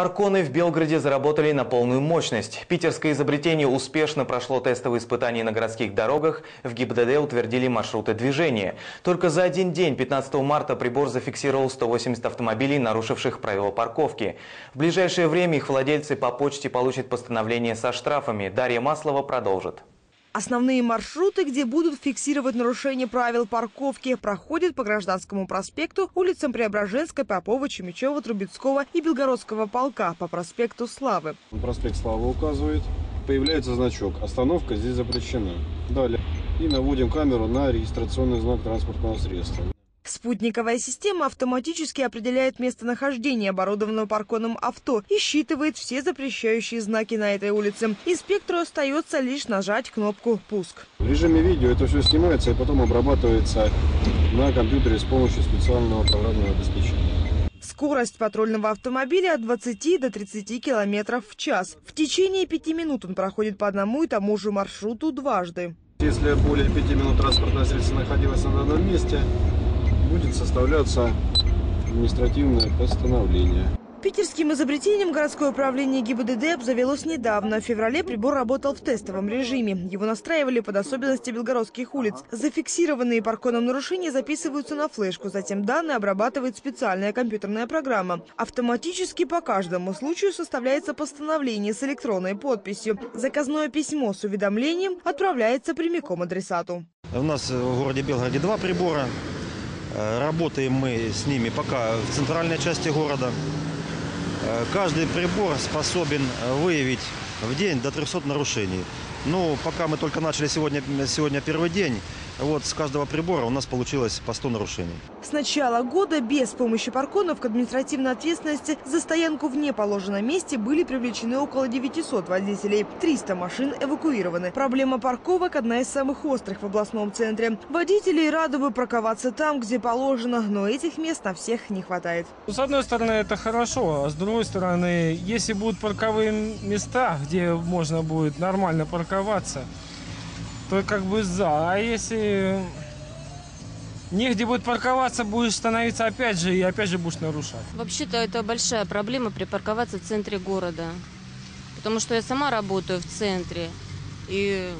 Парконы в Белгороде заработали на полную мощность. Питерское изобретение успешно прошло тестовые испытания на городских дорогах. В ГИБДД утвердили маршруты движения. Только за один день, 15 марта, прибор зафиксировал 180 автомобилей, нарушивших правила парковки. В ближайшее время их владельцы по почте получат постановление со штрафами. Дарья Маслова продолжит. Основные маршруты, где будут фиксировать нарушение правил парковки, проходят по Гражданскому проспекту, улицам Преображенской, Попова, Чемичева, Трубецкого и Белгородского полка по проспекту Славы. Проспект Славы указывает. Появляется значок «Остановка здесь запрещена». Далее. И наводим камеру на регистрационный знак транспортного средства. Спутниковая система автоматически определяет местонахождение оборудованного парконом авто и считывает все запрещающие знаки на этой улице. Инспектору остается лишь нажать кнопку «Пуск». В режиме видео это все снимается и потом обрабатывается на компьютере с помощью специального программного обеспечения. Скорость патрульного автомобиля от 20 до 30 км в час. В течение пяти минут он проходит по одному и тому же маршруту дважды. Если более пяти минут транспортное средство находилось на данном месте, будет составляться административное постановление. Питерским изобретением городское управление ГИБДД обзавелось недавно. В феврале прибор работал в тестовом режиме. Его настраивали под особенности белгородских улиц. Зафиксированные парконом нарушения записываются на флешку. Затем данные обрабатывает специальная компьютерная программа. Автоматически по каждому случаю составляется постановление с электронной подписью. Заказное письмо с уведомлением отправляется прямиком адресату. У нас в городе Белгороде два прибора. Э, работаем мы с ними пока в центральной части города. Э, каждый прибор способен выявить в день до 300 нарушений. Ну, пока мы только начали сегодня, сегодня первый день, вот с каждого прибора у нас получилось по 100 нарушений. С начала года без помощи парконов к административной ответственности за стоянку в неположенном месте были привлечены около 900 водителей. 300 машин эвакуированы. Проблема парковок – одна из самых острых в областном центре. Водители рады бы парковаться там, где положено, но этих мест на всех не хватает. С одной стороны, это хорошо, а с другой стороны, если будут парковые места, где можно будет нормально парковаться, то как бы за. А если негде будет парковаться, будешь становиться опять же и опять же будешь нарушать. Вообще-то это большая проблема припарковаться в центре города. Потому что я сама работаю в центре. И,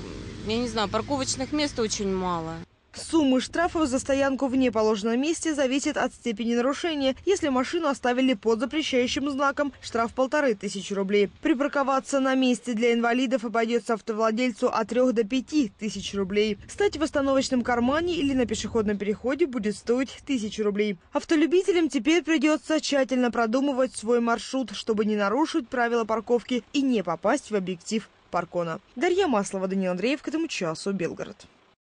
я не знаю, парковочных мест очень мало. Суммы штрафов за стоянку в неположенном месте зависят от степени нарушения. Если машину оставили под запрещающим знаком, штраф полторы тысячи рублей. Припарковаться на месте для инвалидов обойдется автовладельцу от трех до пяти тысяч рублей. Стать в остановочном кармане или на пешеходном переходе будет стоить тысячу рублей. Автолюбителям теперь придется тщательно продумывать свой маршрут, чтобы не нарушить правила парковки и не попасть в объектив паркона. Дарья Маслова, Данил Андреев к этому часу, Белгород.